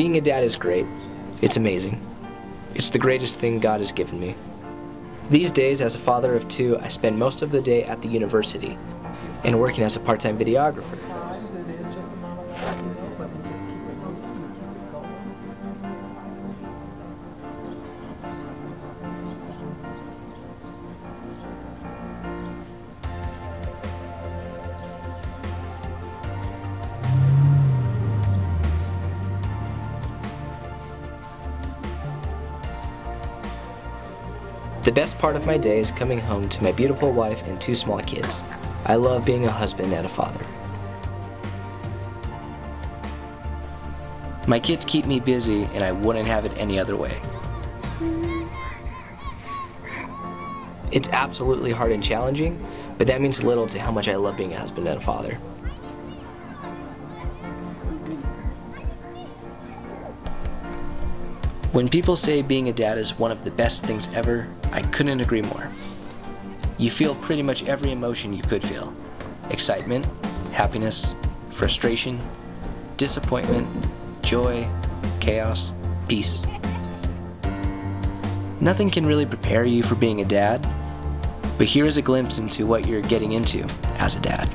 Being a dad is great. It's amazing. It's the greatest thing God has given me. These days, as a father of two, I spend most of the day at the university and working as a part-time videographer. The best part of my day is coming home to my beautiful wife and two small kids. I love being a husband and a father. My kids keep me busy and I wouldn't have it any other way. It's absolutely hard and challenging, but that means little to how much I love being a husband and a father. When people say being a dad is one of the best things ever, I couldn't agree more. You feel pretty much every emotion you could feel. Excitement, happiness, frustration, disappointment, joy, chaos, peace. Nothing can really prepare you for being a dad, but here is a glimpse into what you're getting into as a dad.